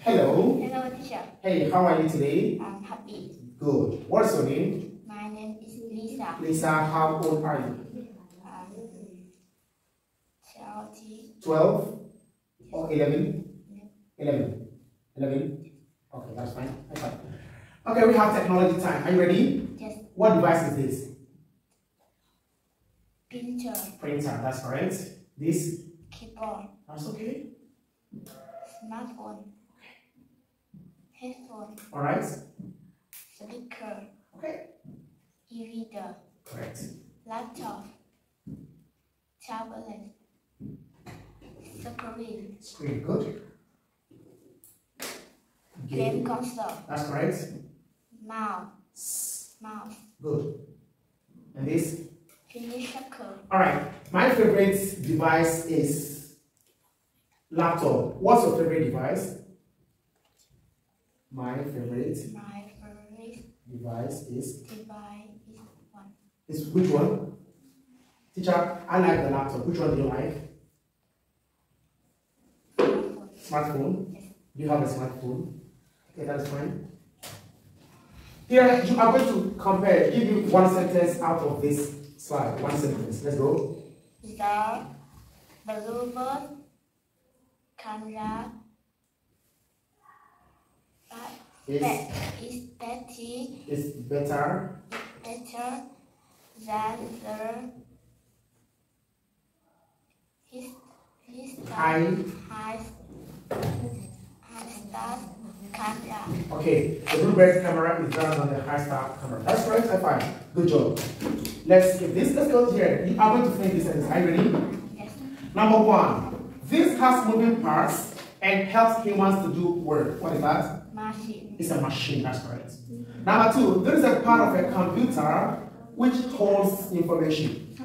Hello. Hello, teacher. Hey, how are you today? I'm happy. Good. What's your name? My name is Lisa. Lisa, how old are you? I'm 12. 12 or 11? 11. 11? Okay, that's fine. That's fine. Okay, we have technology time. Are you ready? Yes. What device is this? Printer. Printer, that's correct. This? Keyboard. That's okay. Smartphone. Headphone. Alright. Speaker. Okay. E-reader. Correct. Laptop. Tablet. Screen. Screen, good. Game console. That's correct. Mouse. Mouse. Good. And this? Alright. My favorite device is laptop. What's your favorite device? My favorite My favorite device is device is one. is which one? Teacher, I like the laptop. Which one do you like? Smartphone. Smartphone. Yes. You have a smartphone? Okay, that's fine. Here, you are going to compare. Give you one sentence out of this slide. One sentence. Let's go. The bluebird camera Is is Betty is better better than the his his high. high star camera. Okay, the Bluebird camera is better than the high star camera. That's right, I find. Good job. Let's skip this. Let's go here. You are going to finish this sentence. Are you ready? Yes. Number one. This has moving parts and helps humans to do work. What is that? Machine. It's a machine, that's correct. Number two, there is a part of a computer which holds information.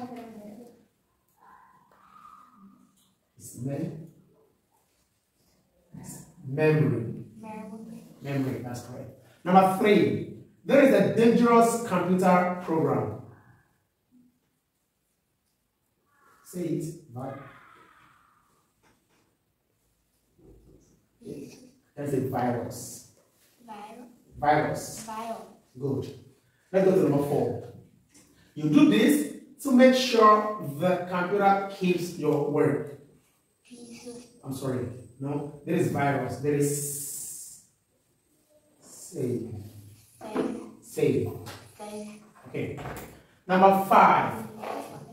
It's mem- memory. Memory. Memory, that's correct. Number three, there is a dangerous computer program. Say it. Right. There's a virus. Virus. Virus. Virus. Good. Let's go to number four. You do this to make sure the computer keeps your word. Pieces. I'm sorry. No, there is virus. There is save. Save. Okay. Number five.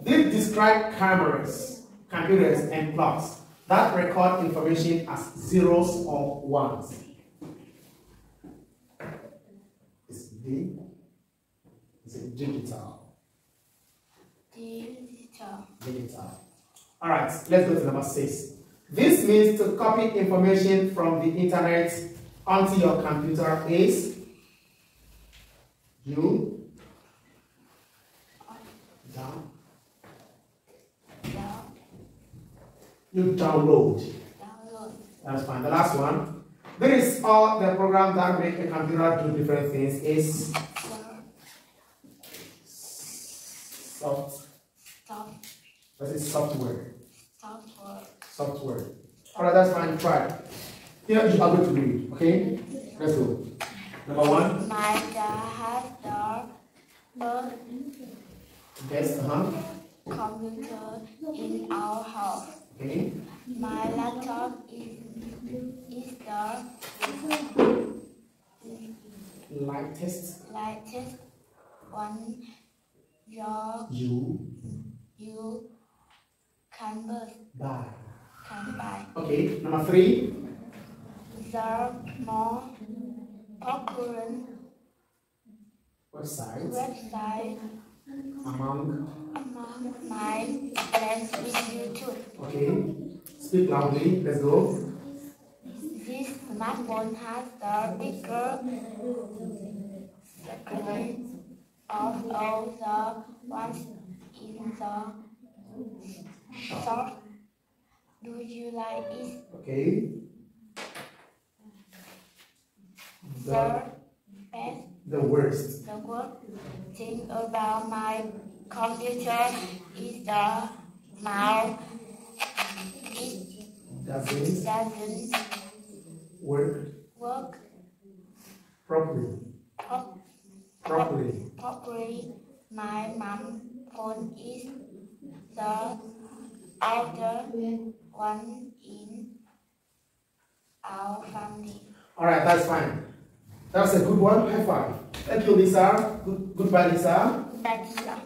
These describe cameras, computers, and clocks that record information as zeros or ones. It's D. It's digital. Digital. Digital. All right, let's go to number six. This means to copy information from the internet onto your computer is you Down. You download. Download. That's fine. The last one. This is all the program that make a computer do different things is soft. What is software? Software. Software. All right, that's fine. Try. Here you are going to read. Okay. Let's go. Number one. My dad has the. Uh huh. computer in our house. Okay. My laptop is is the Lightest. lightest one your You you can buy. buy. Can buy. Okay. Number three. The more popular Website. website Among. My friends you too. Okay. Speak loudly. Let's go. This smartphone has the bigger screen of all the ones in the shop. Do you like it? Okay. The The, best the worst. the good thing about my computer is the mouse. It Doesn't doesn't work work properly. prop- Properly. properly. My mom phone is the elder one in our family. All right, that's fine. That's a good one. High five. Thank you, Lisa. Good, goodbye, Lisa. That's all.